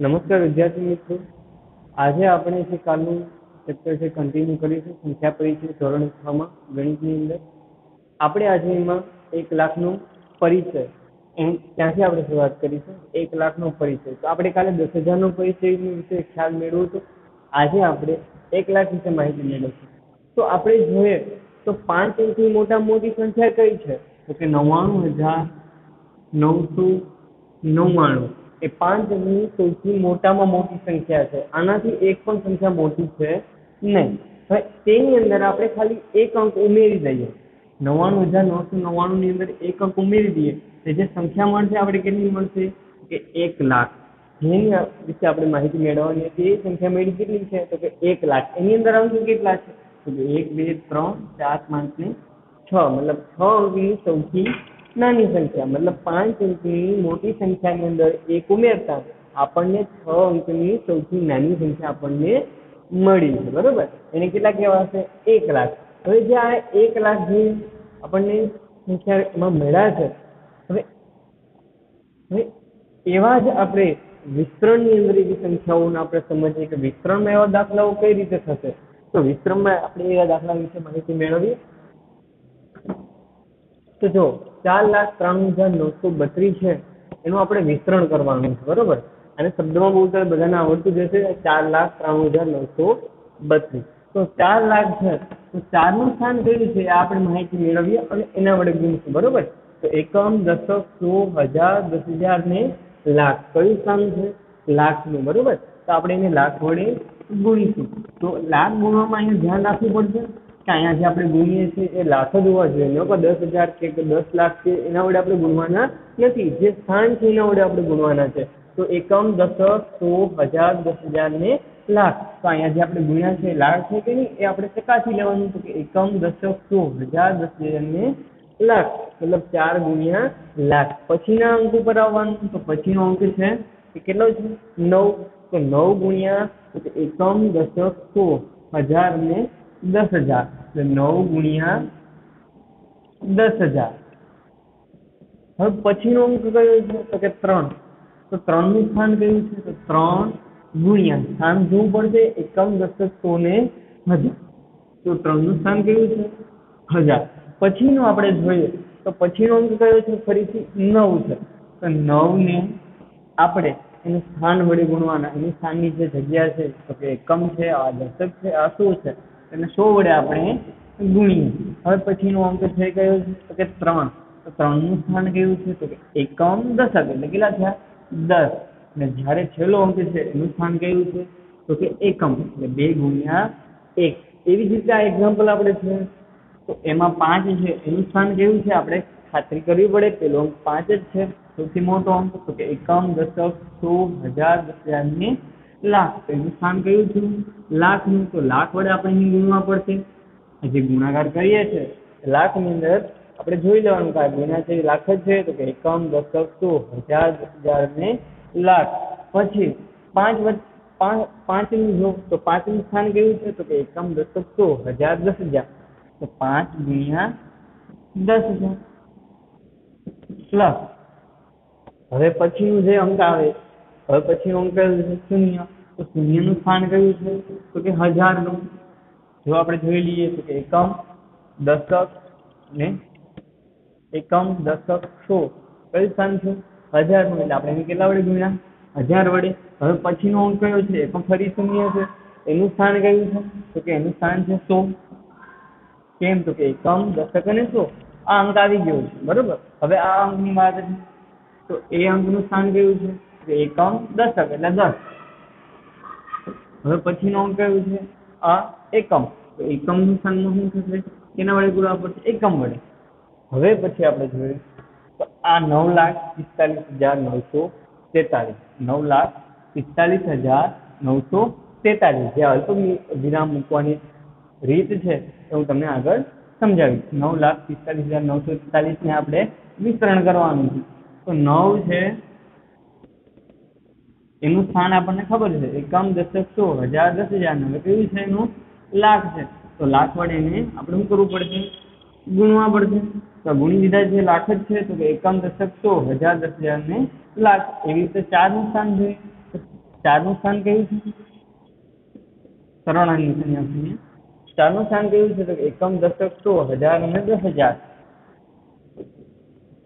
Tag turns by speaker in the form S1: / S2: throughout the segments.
S1: નમસ્કાર વિદ્યાર્થી મિત્રો. આજે આપણે જે કાલનું ચેપ્ટર છે કન્ટિન્યુ કરીશું. સંખ્યા પરિચય ધોરણ છમાં, ગણિતની અંદર. આપણે આજે એમાં એક લાખનો પરિચય. એમ, ત્યાંથી આપણે શરૂઆત કરીશું. એક લાખનો પરિચય. તો આપણે કાલે દસ હજારનો પરિચય વિશે ખ્યાલ મેળવ્યો હતો. આજે આપણે એક લાખ વિશે માહિતી મેળવીશું. તો આપણે જોઈએ તો પાંચ અંકની મોટા મોટી સંખ્યા કઈ છે? તો કે નવ્વાણું હજાર નવસો નવ્વાણું. એ પાંચ અંકની સૌથી મોટામાં મોટી સંખ્યા છે. આનાથી એક પણ સંખ્યા મોટી છે નહીં. હવે તેની અંદર આપણે ખાલી એક અંક ઉમેરી દઈએ. નવ્વાણું હજાર નવસો નવ્વાણું ની અંદર એક અંક ઉમેરી દઈએ તો જે સંખ્યા મળશે આપણે કેટલી મળશે? કે એક લાખ. જેની વિશે આપણે માહિતી મેળવવાની હતી એ સંખ્યા મેળવી કેટલી છે? તો કે એક લાખ. એની અંદર અંક કેટલા છે? તો કે એક, બે, ત્રણ, ચાર, પાંચ ને છ. મતલબ છ અંકની સૌથી નાની સંખ્યા, મતલબ પાંચ અંકની મોટી સંખ્યાની અંદર એક ઉમેરતા આપણને છ અંકની સૌથી નાની સંખ્યા આપણને મળી છે, બરોબર? એને કેટલા કહેવાશે એક લાખ. હવે જે આ એક લાખ જે આપણને સંખ્યામાં મળ્યા છે, હવે હવે એવા જ આપણે વિસ્તરણની અંદર એવી સંખ્યાઓને આપણે સમજીએ કે વિસ્તરણમાં એવા દાખલાઓ કઈ રીતે થશે? તો વિસ્તરણમાં આપણે એવા દાખલા વિશે માહિતી મેળવીએ. તો જો ચાર લાખ ત્રાણું હજાર નવસો બત્રીસ છે. એનું આપણે વિસ્તરણ કરવાનું છે, બરોબર? અને શબ્દમાં બોલતા બધાને આવડતું જશે, ચાર લાખ ત્રાણું હજાર નવસો બત્રીસ. તો ચાર લાખ છે, તો ચારનું સ્થાન કયું છે? આપણે માહિતી મેળવીએ અને એના વડે ગુણીશું બરોબર? તો એકમ, દશક સો હજાર, દસ હજાર ને લાખ. કયું સ્થાન છે? લાખનું, બરોબર? તો આપણે એને લાખ વડે ગુણીશું. તો લાખ ગુણવામાં અહીંયા ધ્યાન રાખવું પડશે. કે અહીંયા જે આપણે ગુણીએ છીએ એ લાખ જ હોવા જોઈએ ન દસ હજાર કે દસ લાખ છે, એના વડે આપણે ગુણવાના નથી. જે સ્થાન છે એના વડે આપણે ગુણવાના છે. તો એકમ દશક સો હજાર દસ હજાર ને લાખ. તો અહીંયા જે આપણે ગુણ્યા છે લાખ છે કે નહીં, એ આપણે ચકાસી લેવાનું તો કે એકમ દશક સો હજાર દસ હજાર ને લાખ. મતલબ ચાર ગુણ્યા લાખ. પછીના અંક ઉપર આવવાનું. તો પછીનો અંક છે એ કેટલો છે? નવ. તો નવ ગુણ્યા એકમ દશક સો હજાર ને દસ હજાર. એટલે નવ ગુણ્યા દસ હજાર. હવે પછીનો અંક કયો છે? તો કે ત્રણ. તો ત્રણનું સ્થાન કયું છે? તો ત્રણ ગુણ્યા. સ્થાન જોવું પડશે એકમ દશક ને હજાર. તો ત્રણનું સ્થાન કયું છે? હજાર. પછીનું આપણે જોઈએ. તો પછીનો અંક કયો છે? ફરીથી નવ છે. તો નવ ને આપણે એનું સ્થાન વડે ગુણવાના. એની સ્થાનની જે જગ્યા છે, તો કે એકમ છે, આ દશક છે, આ શું છે? એને સો વડે આપણે ગુણીએ. હવે પછીનો અંક છે કયો? તો કે ત્રણ. તો ત્રણનું સ્થાન કયું છે? તો કે એકમ દશક. એટલે કેટલા થયા? દસ. અને જ્યારે છેલ્લો અંક છે, એનું સ્થાન કયું છે? તો કે એકમ. એટલે બે ગુણ્યા એક. એવી જ રીતે આ એક્ઝામ્પલ આપણે છે. તો એમાં પાંચ છે. એનું સ્થાન કેવું છે? આપણે ખાતરી કરવી પડે. પેલો અંક પાંચ જ છે. સૌથી મોટો અંક. તો કે એકમ દશક સો હજાર દસ હજાર ને લાખ. તો એનું સ્થાન કયું છે? લાખનું. તો લાખ વડે આપણે અહીં ગુણવા પડશે. જે ગુણાકાર કરીએ છીએ લાખની અંદર આપણે જોઈ લેવાનું કે ગુણ્યા છે લાખ જ છે. તો કે એકમ દશક સો હજાર હજાર ને લાખ. પછી પાંચ પાંચ પાંચનું જો, તો પાંચનું સ્થાન કેવું છે? તો કે એકમ દશક સો હજાર દસ હજાર. તો પાંચ ગુણ્યા દસ હજાર. પ્લસ હવે પછીનું જે અંક આવે હવે પછી અંક શૂન્ય તો શૂન્યનું સ્થાન કયું છે? તો કે હજારનું જો આપણે જોઈ લઈએ તો કે એકમ, દશક ને એકમ, દશક સો. કયું સ્થાન છે? હજારનું એટલે આપણે એને કેટલા વડે ગુણ્યા? હજાર વડે. હવે પછીનો અંક કયો છે? એ પણ ફરી શૂન્ય છે. એનું સ્થાન કયું છે? તો કે એનું સ્થાન છે સો. કેમ? તો કે એકમ, દશક અને સો. આ અંક આવી ગયો છે. બરોબર? હવે આ અંકની વાત છે. તો એ અંકનું સ્થાન કયું છે? એકમ દશક એટલે દસ. હવે પછીનો અંક કયું છે? આ એકમ. તો એકમનું સ્થાનમાં શું થશે? કેના વડે ગુણવા પડશે. એકમ વડે. હવે પછી આપણે જોઈએ તો આ નવ લાખ પિસ્તાલીસ હજાર નવસો તેતાલીસ. નવ લાખ પિસ્તાલીસ હજાર નવસો તેતાલીસ. જે અલ્પ વિરામ મૂકવાની રીત છે એ હું તમને આગળ સમજાવીશ. નવ લાખ પિસ્તાલીસ હજાર નવસો તેતાલીસને આપણે વિસ્તરણ કરવાનું છે. તો નવ છે એનું સ્થાન આપણને ખબર છે. એકમ, દશક સો હજાર, દસ હજાર હવે કેવું છે એનું? લાખ છે. તો લાખ વડે એને આપણે શું કરવું પડશે? ગુણવા પડશે. તો ગુણી દીધા જે લાખ જ છે, તો એકમ, દશક સો હજાર, દસ હજાર ને લાખ. એવી રીતે ચારનું સ્થાન જોઈએ. ચારનું સ્થાન કયું છે? સરવાળાની નિશાની અહીંયા ચારનું સ્થાન કયું છે? તો એકમ, દશક સો હજાર અને દસ હજાર.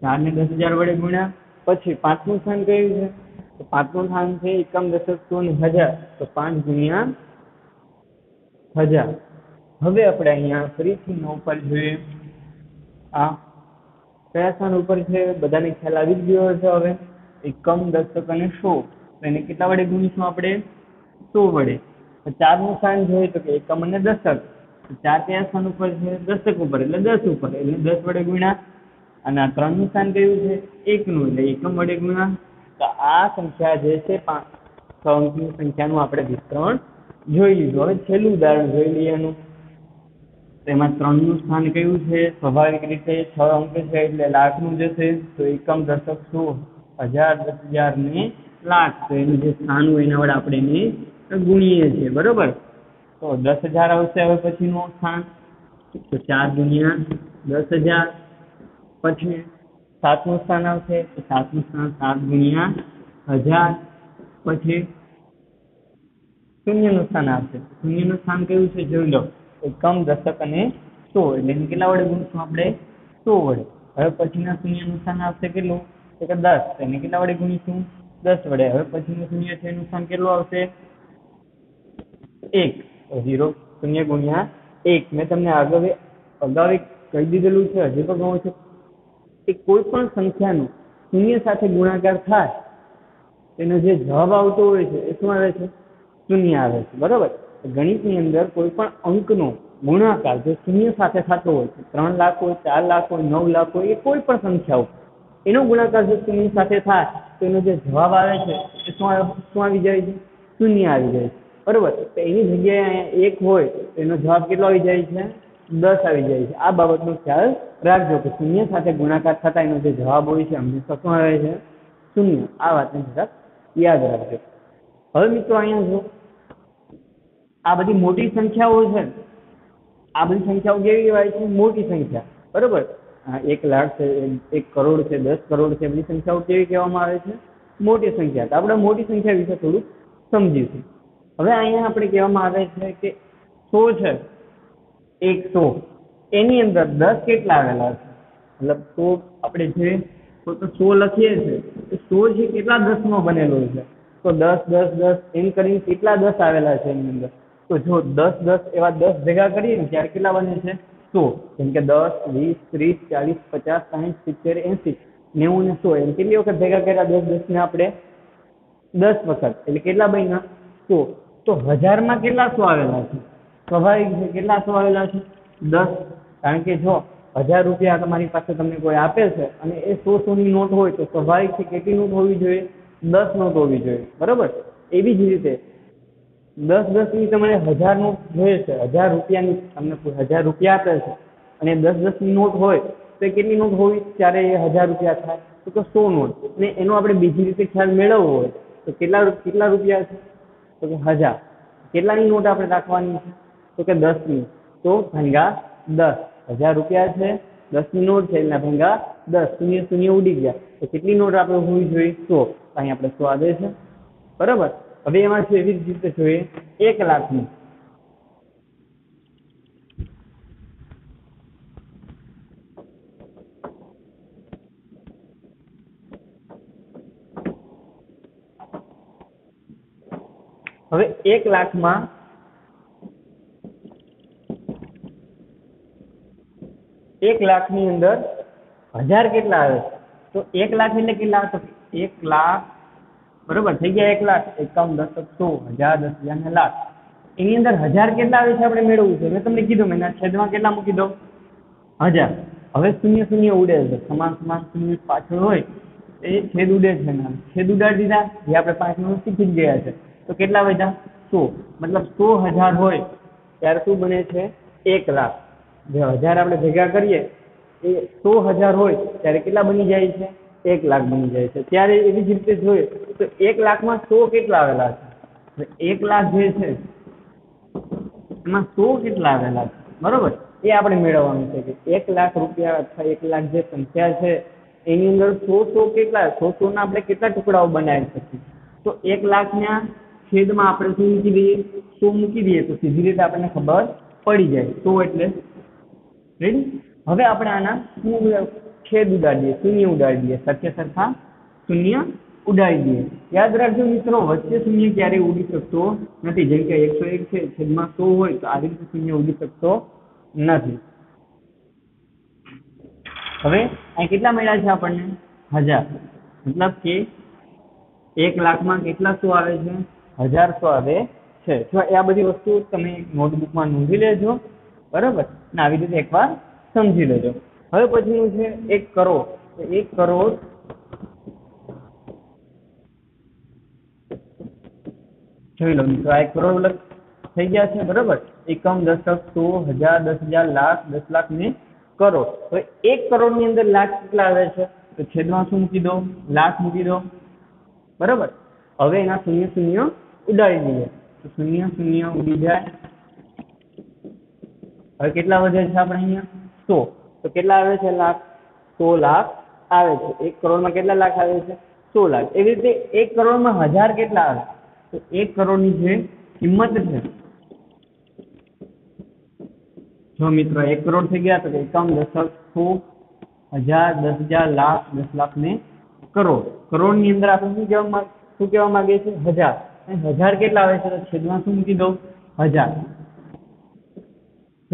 S1: ચાર ને દસ હજાર વડે ગુણ્યા. પછી પાંચમું સ્થાન કયું છે? તો પાંચમું સ્થાન છે એકમ દશક હજાર. તો પાંચ ગુણ્યા હજાર. હવે આપણે અહીંયા ફરીથી નવ પર જોઈએ. આ કયા સ્થાન ઉપર છે, બધાને ખ્યાલ આવી જ ગયો હશે હવે. એકમ દશક અને સો. એને કેટલા વડે ગુણીશું આપણે? સો વડે. તો ચારનું સ્થાન જોઈએ તો કે એકમ અને દશક. ચાર કયા સ્થાન ઉપર છે, દશક ઉપર એટલે દસ ઉપર. એટલે દસ વડે ગુણ્યા. અને આ ત્રણનું સ્થાન કયું છે? એકનું. એટલે એકમ વડે ગુણ્યા તો આ સંખ્યા જે છે અંકની સંખ્યાનું આપણે વિસ્તરણ જોઈ લીધું. હવે છેલ્લું ઉદાહરણ જોઈ લઈએ એનું. તેમાં ત્રણનું સ્થાન કયું છે? સ્વાભાવિક રીતે છ અંક છે, એટલે લાખનું જશે તો એકમ દશક સો હજાર દસ હજાર ને લાખ. તો એનું જે સ્થાન હોય એના વડે આપણે એને ગુણીએ છીએ, બરોબર? તો દસ હજાર આવશે હવે પછીનું સ્થાન. તો ચાર ગુણ્યા દસ હજાર. પછી સાતમું સ્થાન આવશે. તો સાતમું સ્થાન સાત ગુણ્યા હજાર પછી શૂન્યનું સ્થાન આવશે. શૂન્યનું સ્થાન કયું છે? જોઈ લો. એકમ, દશક અને સો. એટલે એને કેટલા વડે ગુણશું આપણે? સો વડે. હવે પછીના શૂન્યનું સ્થાન આવશે કેટલું? તો કે દસ. એને કેટલા વડે ગુણીશું? દસ વડે. હવે પછીનું શૂન્ય છે એનું સ્થાન કેટલું આવશે? એક. ઝીરો શૂન્ય ગુણ્યા એક. મેં તમને આગળ અગાઉ કહી દીધેલું છે. હજી તો કહું છું. કે કોઈ પણ સંખ્યાનો શૂન્ય સાથે ગુણાકાર થાય, તેનો જે જવાબ આવતો હોય છે, એ શું આવે છે? શૂન્ય આવે છે. બરાબર? ગણિતની અંદર કોઈ પણ અંકનો ગુણાકાર જે શૂન્ય સાથે થતો હોય છે, ત્રણ લાખ હોય, ચાર લાખ હોય, નવ લાખ હોય, એ કોઈ પણ સંખ્યાઓ એનો ગુણાકાર જો શૂન્ય સાથે થાય તો એનો જે જવાબ આવે છે, એ શું શું આવી જાય છે? શૂન્ય આવી જાય છે. બરાબર? તો એની જગ્યાએ એક હોય, તો એનો જવાબ કેટલો આવી જાય છે? દસ આવી જાય છે. આ બાબતનો ખ્યાલ રાખજો કે શૂન્ય સાથે ગુણાકાર થતા એનો જે જવાબ હોય છે હંમેશા શું આવે છે. શૂન્ય. આ વાતને જરાક યાદ રાખજો. હવે મિત્રો અહીંયા જો આ બધી મોટી સંખ્યાઓ છે. આ બધી સંખ્યાઓ કેવી કહેવાય છે? મોટી સંખ્યા. બરોબર? એક લાખ છે, એક કરોડ છે, દસ કરોડ છે, બધી સંખ્યાઓ કેવી કહેવામાં આવે છે? મોટી સંખ્યા. તો આપણે મોટી સંખ્યા વિશે થોડુંક સમજીશું. હવે અહીંયા આપણે કહેવામાં આવે છે કે સો છે. એક સો એની અંદર દસ કેટલા આવેલા છે? મતલબ સો આપણે જે તો તો સો લખીએ છીએ તો સો છે કેટલા દસનો બનેલો છે? તો દસ દસ દસ, એમ કરીને કેટલા દસ આવેલા છે એની અંદર? તો જો દસ દસ એવા દસ ભેગા કરીએ ને, ત્યારે કેટલા બને છે? સો. જેમ કે દસ, વીસ, ત્રીસ, ચાલીસ, પચાસ, સાહીઠ, સિત્તેર, એંસી. નેવું ને સો. એમ કેટલી વખત ભેગા કર્યા દસ, દસને આપણે? દસ વખત. એટલે કેટલા બન્યા? સો. તો હજારમાં કેટલા સો આવેલા છે? સ્વાભાવિક છે. કેટલા સો આવેલા છે? દસ. કારણ કે જો હજાર રૂપિયા તમારી પાસે તમને કોઈ આપે છે અને એ સો સોની નોટ હોય તો સ્વાભાવિક છે કેટલી નોટ હોવી જોઈએ? દસ નોટ હોવી જોઈએ. બરાબર? એવી જ રીતે દસ દસની તમારે હજાર નોટ જોઈએ છે. હજાર રૂપિયાની તમને હજાર રૂપિયા આપે છે અને દસ દસની નોટ હોય તો એ કેટલી નોટ હોવી? ત્યારે એ હજાર રૂપિયા થાય. તો કે સો નોટ. અને એનો આપણે બીજી રીતે ખ્યાલ મેળવવો હોય તો કેટલા કેટલા રૂપિયા છે? તો કે હજાર. કેટલાની નોટ આપણે રાખવાની છે? તો કે દસની તો ભંગા દસ. હજાર રૂપિયા છે દસની નોટ છે, એટલે ભંગા દસ. શૂન્ય શૂન્ય ઉડી ગયા. તો કેટલી નોટ આપણે હોવી જોઈએ? સો. અહીં આપણે સો આવે છે. બરાબર? હવે એમાં શું એવી રીતે જોઈએ? એક લાખની. હવે એક લાખમાં એક લાખની અંદર હજાર કેટલા આવે તો એક લાખ એટલે કેટલા તો એક લાખ, બરોબર, થઈ ગયા એક લાખ. એકાવન, દસ સો, હજાર, દસ, હજાર ને લાખ. એની અંદર હજાર કેટલા આવે છે આપણે મેળવવું છે? મેં તમને કીધું, મેં છેદમાં કેટલા મૂકી દો હજાર. હવે શૂન્ય શૂન્ય ઉડે છે. સમાન સમાન શૂન્ય પાછળ હોય એ છેદ ઉડે છે છેદ ઉડાડી દીધા, જે આપણે પાછળ શીખી જ ગયા છે. તો કેટલા વધ્યા? સો. મતલબ સો હજાર હોય, ત્યારે શું બને છે? એક લાખ. જે હજાર આપણે ભેગા કરીએ, એ સો હજાર હોય, ત્યારે કેટલા બની જાય છે? એક લાખ બની જાય છે. ત્યારે એવી જ રીતે જોઈએ, તો એક લાખમાં સો કેટલા આવેલા છે? એક લાખ જે છે, એમાં સો કેટલા આવેલા છે? બરોબર? એ આપણે મેળવવાનું છે કે એક લાખ રૂપિયા અથવા એક લાખ જે સંખ્યા છે, એની અંદર સો સો કેટલા, સો સોના આપણે કેટલા ટુકડાઓ બનાવી શકીએ? તો એક લાખના છેદમાં આપણે શું મૂકી દઈએ? સો મૂકી દઈએ, તો સીધી રીતે આપણને ખબર પડી જાય. સો એટલે રેડી હવે આપણે આના શું છેદ ઉડાડી શૂન્ય ઉડાડી દઈએ સરખે શૂન્ય ઉડાડી દઈએ યાદ રાખજો મિત્રો, વચ્ચે શૂન્ય ક્યારેય ઉડી શકતો નથી. જેમ કે એકસો એક છે, છેદમાં સો હોય તો આવી રીતે શૂન્ય ઉડી શકતો નથી. હવે અહીં કેટલા મળ્યા છે આપણને? હજાર. મતલબ કે એક લાખમાં કેટલા સો આવે છે? હજાર સો આવે છે. જો આ બધી વસ્તુ તમે નોટબુકમાં નોંધી લેજો. બરાબર? ને, આવી રીતે એકવાર સમજી લેજો. હવે પછીનું છે એક કરોડ એક કરોડ જોઈ લો મિત્રો, આ એક કરોડ થઈ ગયા છે, બરાબર? એકમ, દશક, સો, હજાર, દસ હજાર, લાખ, દસ લાખ ને કરોડ તો એક કરોડની અંદર લાખ કેટલા આવે છે? તો છેદમાં શું મૂકી દો લાખ મૂકી દો બરાબર? હવે એના શૂન્ય શૂન્ય ઉડાડી દઈએ. તો શૂન્ય શૂન્ય ઉડી જાય. હવે કેટલા વધે છે આપણે અહીંયા? સો. તો કેટલા આવે છે લાખ? સો લાખ આવે છે. એક કરોડમાં કેટલા લાખ આવે છે? સો લાખ. એવી રીતે એક કરોડમાં હજાર કેટલા આવે? તો એક કરોડની જે કિંમત છે. જો મિત્રો એક કરોડ થઈ ગયા તો એકમ દશક સો, હજાર, દસ હજાર, લાખ, દસ લાખ ને કરોડ. કરોડની અંદર આપણે શું કહેવા માંગ, શું કહેવા માંગીએ છીએ? હજાર. હજાર કેટલા આવે છે? તો છેદમાં શું મૂકી દઉં? હજાર.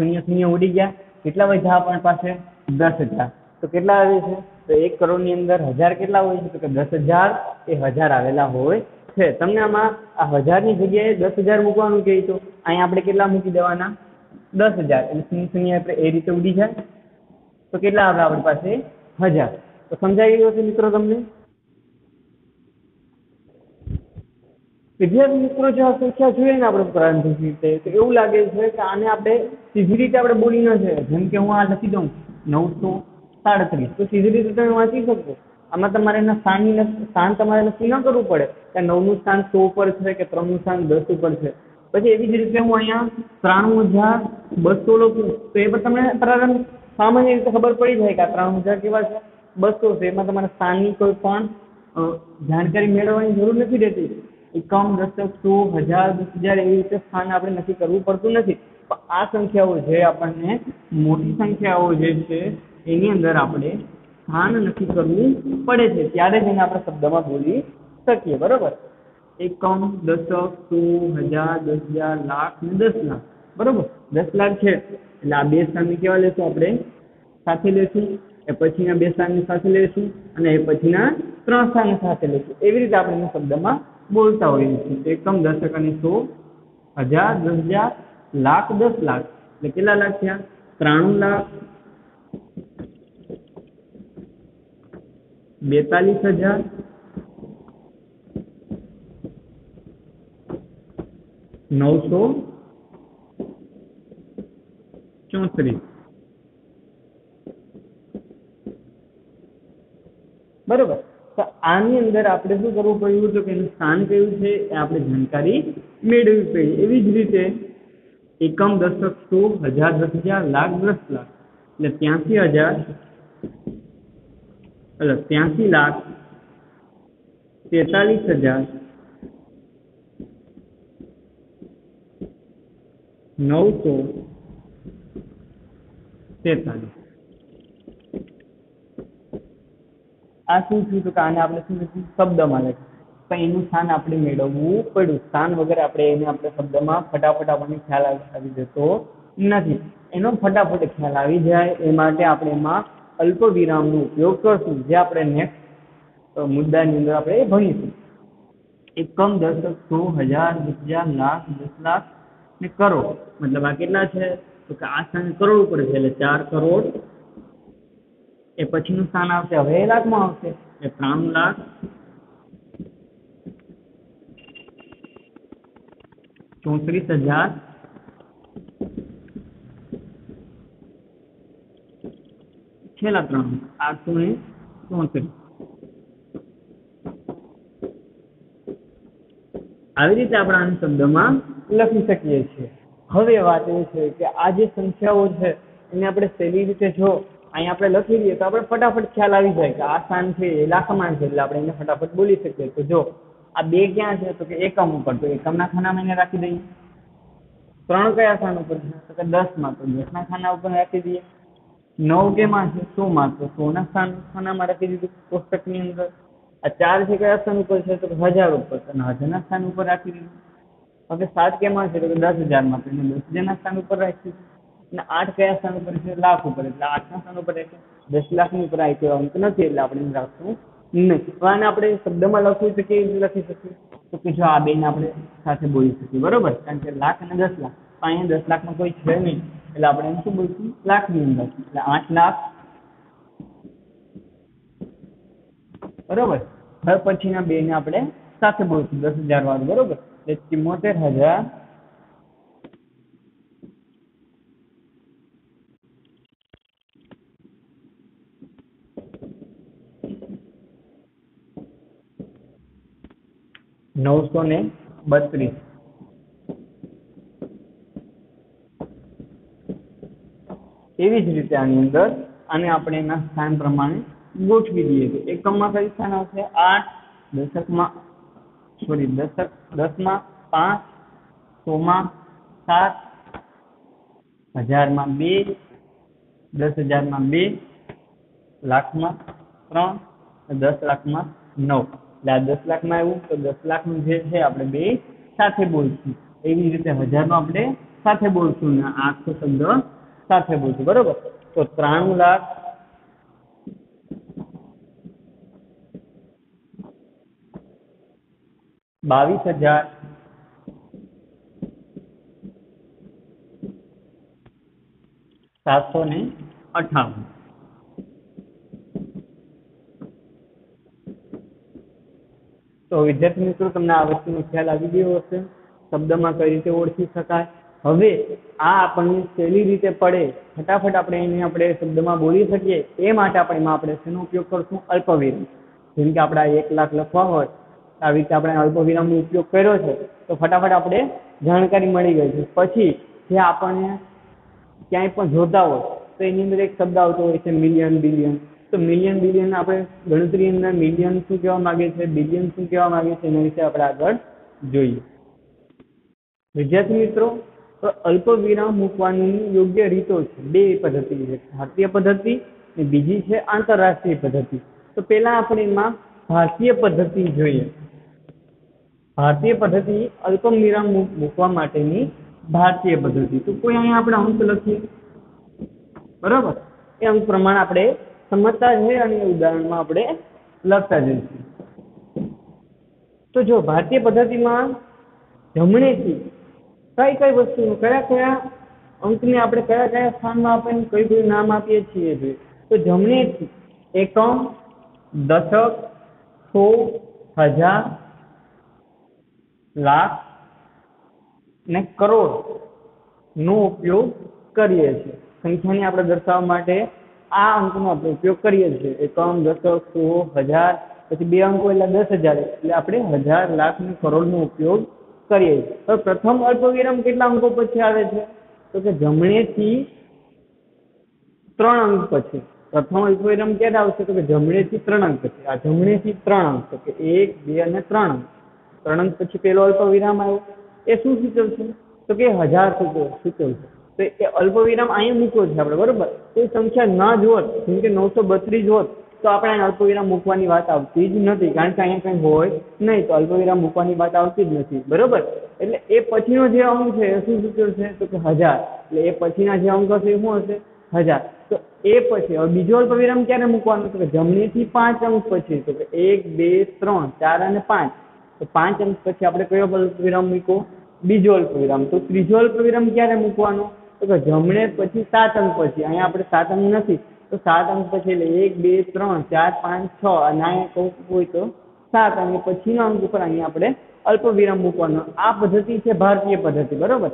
S1: શૂન્ય શૂન્ય ઉડી ગયા. કેટલા વધ્યા આપણી પાસે? દસ હજાર. તો કેટલા આવે છે? તો એક કરોડની અંદર હજાર કેટલા હોય છે? તો કે દસ હજાર એ હજાર આવેલા હોય છે. તમને આમાં આ હજારની જગ્યાએ દસ હજાર મૂકવાનું કહે તો અહીંયા આપણે કેટલા મૂકી દેવાના? દસ હજાર. એટલે શૂન્ય શૂન્ય આપણે એ રીતે ઉડી જાય. તો કેટલા આવે આપણી પાસે? હજાર. તો સમજાઈ ગયું હશે મિત્રો તમને? વિદ્યાર્થી મિત્રો, જો આ સંખ્યા જોઈએ ને આપણે પ્રારંભિક રીતે, તો એવું લાગે છે કે આને આપણે સીધી રીતે આપણે બોલી ન છે જેમ કે હું આ લખી દઉં, નવસો સાડત્રીસ. તો સીધી રીતે તમે વાંચી શકો. આમાં તમારે એના સ્થાનની સ્થાન તમારે નક્કી ન કરવું પડે કે નવનું સ્થાન સો ઉપર છે કે ત્રણનું સ્થાન દસ ઉપર છે. પછી એવી જ રીતે હું અહીંયા ત્રાણું હજાર બસો લખું. તો એ પણ તમને પ્રારંભ, સામાન્ય રીતે ખબર પડી જાય કે આ ત્રાણું હજાર કેવા છે? બસો છે. એમાં તમારે સ્થાનની કોઈ પણ જાણકારી મેળવવાની જરૂર નથી રહેતી. એકમ દશક સો, હજાર, દસ હજાર એવી રીતે સ્થાન આપણે નક્કી કરવું પડતું નથી. આ સંખ્યાઓ જે આપણને મોટી સંખ્યાઓ જે છે, એની અંદર આપણે સ્થાન નક્કી કરવું પડે છે. ત્યારે જ એને આપણે શબ્દમાં બોલી શકીએ, બરાબર? એકમ, દશક, સો, હજાર, દસ હજાર, લાખ ને દસ લાખ. બરાબર? દસ લાખ છે. એટલે આ બે સ્થાનને કેવા લેશું આપણે? સાથે લેશું. એ પછીના બે સ્થાનની સાથે લેશું. અને એ પછીના ત્રણ સ્થાન સાથે લેશું. એવી રીતે આપણે શબ્દમાં બોલતા હોઈએ છીએ. એકમ, દશક અને સો, હજાર, દસ હજાર લાખ, દસ લાખ. એટલે કેટલા લાખ થયા? ત્રાણું લાખ. બેતાલીસ હજાર. નવસો ચોત્રીસ. બરોબર. તો આની અંદર આપણે શું કરવું પડ્યું? તો કે એનું સ્થાન કયું છે? એ આપણે જાણકારી મેળવવી પડી. એવી જ રીતે એકમ દશક સો હજાર દસ હજાર લાખ દસ લાખ એટલે ત્યાંસી હજાર, એટલે ત્યાંસી લાખ તેતાલીસ હજાર નવસો તેતાલીસ. આ શું થયું? તો કે આને આપણે શું લખ્યું શબ્દમાં લખ્યું પણ એનું સ્થાન આપણે મેળવવું પડ્યું. સ્થાન વગર આપણે એને આપણે શબ્દમાં ફટાફટ આપણને ખ્યાલ આવી જતો નથી. એનો ફટાફટ ખ્યાલ આવી જાય એ માટે આપણે એમાં અલ્પ વિરામનો ઉપયોગ કરશું. જે આપણે નેક્સ્ટ મુદ્દાની અંદર આપણે ભણીશું. એકમ, દશક, સો, હજાર દસ હજાર, લાખ, દસ લાખ ને કરોડ. મતલબ આ કેટલા છે? તો કે આ સ્થાન કરોડ ઉપર છે એટલે ચાર કરોડ. એ પછીનું સ્થાન આવશે. હવે લાખમાં આવશે. એ ત્રણ લાખ ચોત્રીસ હજાર. છેલ્લા ત્રણ, આઠસો ને ચોત્રીસ. આવી રીતે આપણે આને શબ્દમાં લખી શકીએ છીએ. હવે વાત એ છે કે આ જે સંખ્યાઓ છે, એને આપણે સહેલી રીતે જો અહીંયા આપણે લખી દઈએ તો આપણે ફટાફટ ખ્યાલ આવી જાય કે આ સ્થાન છે, એ લાખમાન છે, એટલે આપણે એને ફટાફટ બોલી શકીએ. તો જો
S2: આ બે ક્યાં છે? તો કે એકમ ઉપર. તો એકમના ખાનામાં એને રાખી દઈએ. ત્રણ કયા સ્થાન ઉપર છે? તો કે દસમાં તો દસના ખાના ઉપર રાખી દઈએ. નવ કેમાં છે? સોમાં તો સોના સ્થાન ખાનામાં રાખી દીધું કોષ્ટકની અંદર. આ ચાર છે કયા સ્થાન ઉપર છે? તો હજાર ઉપર. અને હજારના સ્થાન ઉપર રાખી દીધું. હવે સાત કેમાં છે? તો કે દસ હજારમાં તો એને દસ હજારના સ્થાન ઉપર રાખી અને આઠ કયા સ્થાન ઉપર છે? લાખ ઉપર. એટલે આઠના સ્થાન ઉપર રાખીએ દસ લાખની ઉપર આવી અંક નથી. એટલે આપણે રાખવું નહીં. આને આપણે શબ્દમાં લખવું છે કેવી લખી શકીએ. તો કે જો આ બેને આપણે સાથે બોલી શકીએ, બરોબર? કારણ કે લાખ અને દસ લાખ. પણ અહીંયા દસ લાખમાં કોઈ છે નહીં. એટલે આપણે એમ શું બોલશું? લાખની અંદર. એટલે આઠ લાખ. બરોબર? હવે પછીના બે ને આપણે સાથે બોલશું. દસ હજાર વાળું, બરોબર? એટલે ચુમ્મોતેર હજાર નવસો ને બત્રીસ. એવી જ રીતે આની અંદર આને આપણે એના સ્થાન પ્રમાણે ગોઠવી દઈએ તો એકમમાં કઈ સ્થાન આવશે? આઠ, દશકમાં સોરી દશક, દસમાં પાંચ, સોમાં સાત, હજારમાં બે દસ હજારમાં બે, લાખમાં ત્રણ દસ લાખમાં નવ. એટલે આ દસ લાખમાં આવ્યું તો દસ લાખનું જે છે આપણે બે સાથે બોલશું. એવી રીતે હજારનું આપણે સાથે બોલશું ને આઠસો શબ્દ સાથે બોલશું. બરોબર? તો ત્રાણું લાખ બાવીસ હજાર સાતસો ને અઠાવન તો વિદ્યાર્થી મિત્રો, તમને આ વસ્તુનો ખ્યાલ આવી ગયો હશે. શબ્દમાં કઈ રીતે ઓળખી શકાય? હવે આ આપણને સહેલી રીતે પડે? ફટાફટ આપણે એને આપણે શબ્દમાં બોલી શકીએ. એ માટે આપણે એમાં આપણે શેનો ઉપયોગ કરશું? અલ્પવિરામ. જેમ કે આપણે એક લાખ લખવા હોય, આવી રીતે આપણે અલ્પવિરામનો ઉપયોગ કર્યો છે, તો ફટાફટ આપણે જાણકારી મળી ગઈ છે. પછી જે આપણને ક્યાંય પણ જોતા હોય, તો એની અંદર એક શબ્દ આવતો હોય છે મિલિયન બિલિયન તો મિલિયન બિલિયન આપણે ગણતરી અંદર મિલિયન શું કહેવા માંગે છે બિલિયન શું કહેવા માંગે છે, એના વિશે આપણે આગળ જોઈએ. વિદ્યાર્થી મિત્રો, તો અલ્પ વિરામ મૂકવાની યોગ્ય રીતો છે. બે પદ્ધતિ છે. ભારતીય પદ્ધતિ અને બીજી છે આંતરરાષ્ટ્રીય પદ્ધતિ. તો પહેલા આપણે એમાં ભારતીય પદ્ધતિ જોઈએ. ભારતીય પદ્ધતિ અલ્પ વિરામ મૂકવા માટેની ભારતીય પદ્ધતિ. તો કોઈ અહીંયા આપણે અંક લખીએ? બરાબર? એ અંક પ્રમાણે આપણે સમજતા છે અને ઉદાહરણમાં આપણે લખતા જઈશું તો જો ભારતીય પદ્ધતિમાં જમણેથી કઈ કઈ વસ્તુનું કયા કયા અંકને આપણે કયા કયા સ્થાનમાં આપણે કયું કયું નામ આપીએ છીએ તો જમણેથી એકમ, દશક, સો, હજાર, લાખ ને કરોડ નો ઉપયોગ કરીએ છીએ. સંખ્યાને આપણે દર્શાવવા માટે આ અંકનો આપણે ઉપયોગ કરીએ છીએ. એકમ દશક સો, હજાર, પછી બે અંકો એટલે દસ હજાર. એટલે આપણે હજાર લાખ કરોડનો ઉપયોગ કરીએ છીએ. હવે પ્રથમ અલ્પવિરામ કેટલા અંકો પછી આવે છે? તો કે જમણેથી ત્રણ અંક પછી. પ્રથમ અલ્પવિરામ ક્યારે આવશે? તો કે જમણેથી ત્રણ અંક પછી. આ જમણેથી ત્રણ અંક. તો કે એક, બે અને ત્રણ અંક. ત્રણ અંક પછી પેલો અલ્પવિરામ આવ્યો. એ શું સૂચવશે? તો કે હજાર સૂચવ, સૂચવશે. તો એ અલ્પવિરામ અહીંયા મૂક્યો છે આપણે, બરોબર? એ સંખ્યા ના જ હોત, જેમ કે નવસો બત્રીસ હોત, તો આપણે અલ્પવિરામ મૂકવાની વાત આવતી જ નથી. કારણ કે અહીંયા કંઈ હોય નહીં, તો અલ્પવિરામ મૂકવાની વાત આવતી જ નથી, બરોબર? એટલે એ પછીનો જે અંક છે, એ શું સૂચવશે તો કે હજાર. એટલે એ પછીના જે અંક હશે, એ શું હશે? હજાર. તો એ પછી, હવે બીજો અલ્પવિરામ ક્યારે મૂકવાનો? તો કે જમણીથી પાંચ અંક પછી, તો કે એક, બે, ત્રણ, ચાર અને પાંચ. તો પાંચ અંક પછી આપણે કયો અલ્પવિરામ મૂકો બીજો અલ્પવિરામ. તો ત્રીજો અલ્પવિરામ ક્યારે મૂકવાનો? તો કે જમણે પછી સાત અંક પછી, અહીંયા આપણે સાત અંક નથી, તો સાત અંક પછી એટલે એક, બે, ત્રણ, ચાર, પાંચ, છ, અને અહીંયા કહું હોય તો સાત, અને પછીના અંક ઉપર અહીંયા આપણે અલ્પવિરામ મૂકવાનો. આ પદ્ધતિ છે ભારતીય પદ્ધતિ, બરોબર?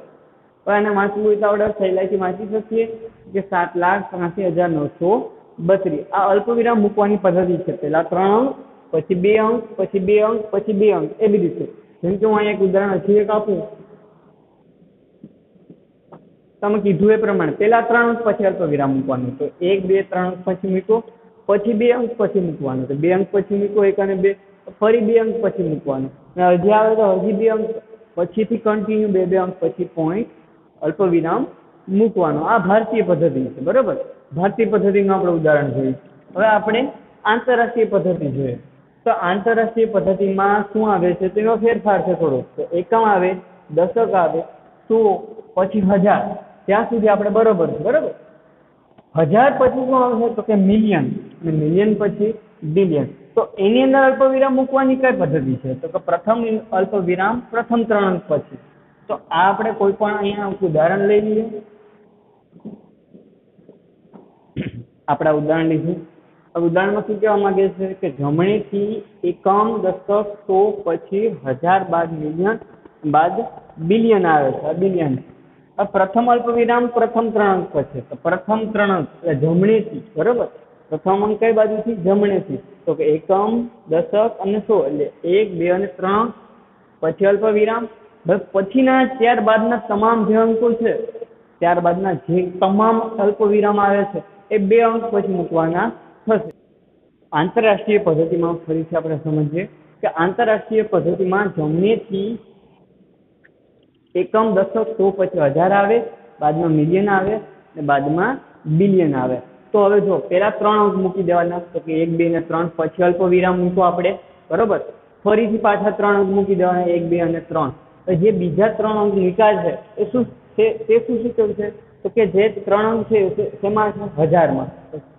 S2: પણ એને વાંચવું હોય તો આપણે સહેલાઈથી વાંચી શકીએ કે સાત લાખ ત્રાસી હજાર નવસો બત્રીસ. આ અલ્પવિરામ મૂકવાની પદ્ધતિ છે. પહેલા ત્રણ અંક, પછી બે અંક, પછી બે અંક, પછી બે અંક એવી રીતે જેમ કે હું અહીંયા એક ઉદાહરણ હજી એક આપું. તમે કીધું એ પ્રમાણે. પહેલા ત્રણ અંક પછી અલ્પવિરામ મૂકવાનું તો એક, બે, ત્રણ અંક પછી મૂકો, પછી બે અંક પછી મૂકવાનું તો બે અંક પછી મૂકો, એક અને બે, ફરી બે અંક પછી મૂકવાનું. અને આવે તો હજી બે અંક, પછીથી કન્ટિન્યુ બે બે અંક પછી પોઈન્ટ અલ્પ મૂકવાનો. આ ભારતીય પદ્ધતિ છે, બરોબર? ભારતીય પદ્ધતિનું આપણે ઉદાહરણ જોઈએ. હવે આપણે આંતરરાષ્ટ્રીય પદ્ધતિ જોઈએ. તો આંતરરાષ્ટ્રીય પદ્ધતિમાં શું આવે છે? તેનો ફેરફાર છે થોડો તો એકમ આવે, દશક આવે, સો, પછી હજાર. ત્યાં સુધી આપણે બરોબર છે, બરોબર? હજાર પચીસમાં આવશે તો કે મિલિયન, અને મિલિયન પછી બિલિયન તો એની અંદર અલ્પવિરામ મૂકવાની કઈ પદ્ધતિ છે? તો કે પ્રથમ અલ્પવિરામ, પ્રથમ ત્રણ અંક પછી. તો આ આપણે કોઈ પણ અહીંયા ઉદાહરણ લઈ લઈએ. આપણે ઉદાહરણ લીધું. ઉદાહરણમાં શું કહેવા માંગે છે કે જમણેથી એકમ દશક સો પછી હજાર બાદ મિલિયન બાદ બિલિયન આવે છે બિલિયન પ્રથમ અલ્પ વિરામ પ્રથમ ત્રણ અંક છે. તો પ્રથમ ત્રણ અંક એટલે જમણેથી, બરોબર? પ્રથમ અંક કઈ બાજુથી? જમણેથી. તો કે એકમ, દશક અને સો. એટલે એક, બે અને ત્રણ. પછી અલ્પ વિરામ પછીના ત્યાર બાદના તમામ જે અંકો છે, ત્યારબાદના જે તમામ અલ્પ વિરામ આવે છે, એ બે અંક પછી મૂકવાના થશે. આંતરરાષ્ટ્રીય પદ્ધતિમાં ફરીથી આપણે સમજીએ કે આંતરરાષ્ટ્રીય પદ્ધતિમાં જમણેથી એકમ દશક સો પછી હજાર આવે, બાદમાં મિલિયન આવે અને બાદમાં બિલિયન આવે. તો હવે જો પેલા ત્રણ અંક મૂકી દેવાના, તો કે એક, બે ને ત્રણ, પછી અલ્પ વિરામ મૂકો આપણે, બરોબર? ફરીથી પાછા ત્રણ અંક મૂકી દેવાના, એક, બે અને ત્રણ. જે બીજા ત્રણ અંક છે, એ શું છે? તે શું સૂચવ છે? તો કે જે ત્રણ અંક છે તેમાં છે હજારમાં.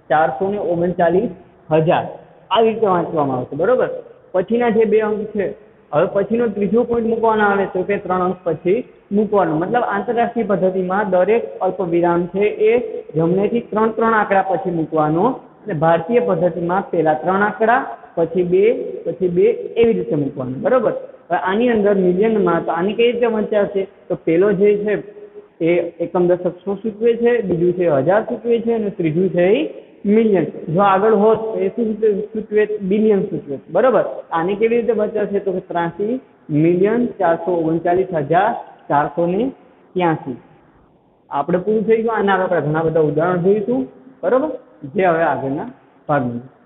S2: ચારસો ને ઓગણચાલીસ હજાર. આવી રીતે વાંચવામાં આવશે, બરોબર? પછીના જે બે અંક છે હવે પછીનો ત્રીજો પોઈન્ટ મૂકવાનો આવે તો કે ત્રણ અંક પછી મૂકવાનો. મતલબ આંતરરાષ્ટ્રીય પદ્ધતિમાં દરેક અલ્પ વિરામ છે એ જમણેથી ત્રણ ત્રણ આંકડા પછી મૂકવાનો અને ભારતીય પદ્ધતિમાં પહેલા ત્રણ આંકડા, પછી બે પછી બે એવી રીતે મૂકવાનું. બરોબર? હવે આની અંદર મિલિયનમાં તો આની કઈ રીતે વંચાશે તો પેલો જે છે એ એકમ દશક સો સૂચવે છે? બીજું છે હજાર સૂચવે છે અને ત્રીજું છે એ મિલિયન. જો આગળ હોત તો એ શું સૂચવે બિલિયન સૂચવે બરોબર? આને કેવી રીતે બચાવશે તો કે ત્રાસી મિલિયન ચારસો ઓગણચાલીસ હજાર ચારસો ને ત્યાંસી. આપણે પૂરું થઈ ગયું. આના આપણે ઘણા બધા ઉદાહરણ જોઈશું. બરોબર? જે હવે આગળના ભાગમાં.